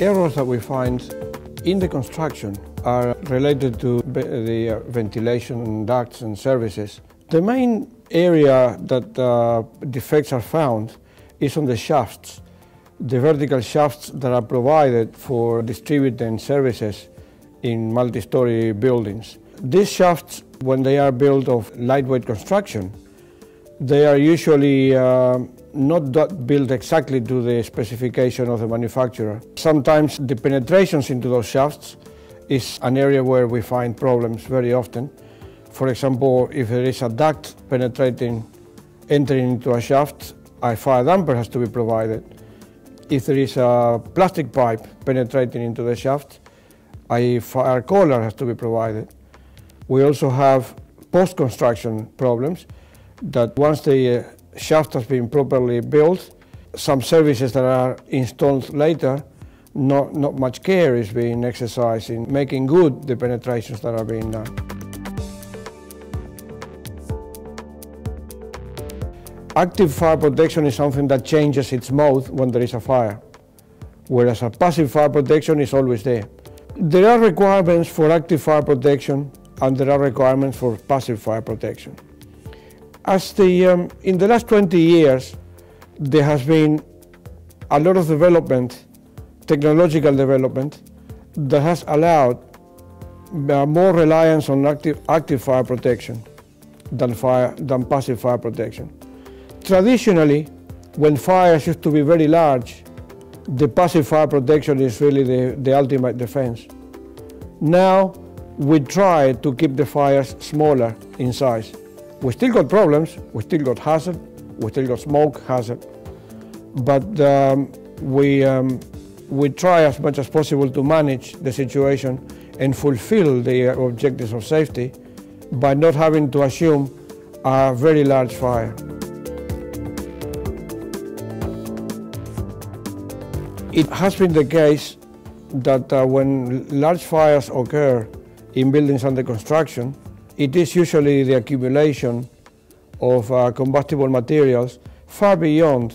errors that we find in the construction are related to the uh, ventilation ducts and services. The main area that uh, defects are found is on the shafts, the vertical shafts that are provided for distributing services in multi-story buildings. These shafts, when they are built of lightweight construction, they are usually uh, not built exactly to the specification of the manufacturer. Sometimes the penetrations into those shafts is an area where we find problems very often. For example, if there is a duct penetrating, entering into a shaft, a fire damper has to be provided. If there is a plastic pipe penetrating into the shaft, a fire collar has to be provided. We also have post-construction problems that once the uh, shaft has been properly built, some services that are installed later, not, not much care is being exercised in making good the penetrations that are being done. Active fire protection is something that changes its mode when there is a fire, whereas a passive fire protection is always there. There are requirements for active fire protection and there are requirements for passive fire protection. As the, um, in the last 20 years, there has been a lot of development, technological development, that has allowed uh, more reliance on active, active fire protection than, fire, than passive fire protection. Traditionally, when fires used to be very large, the passive fire protection is really the, the ultimate defense. Now, we try to keep the fires smaller in size. We still got problems, we still got hazard, we still got smoke hazard, but um, we, um, we try as much as possible to manage the situation and fulfill the objectives of safety by not having to assume a very large fire. It has been the case that uh, when large fires occur in buildings under construction, it is usually the accumulation of uh, combustible materials far beyond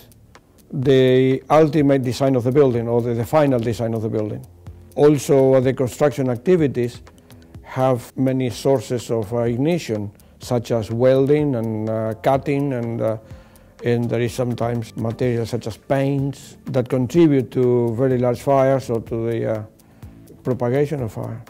the ultimate design of the building or the, the final design of the building. Also, uh, the construction activities have many sources of uh, ignition, such as welding and uh, cutting, and, uh, and there is sometimes materials such as paints that contribute to very large fires or to the uh, propagation of fire.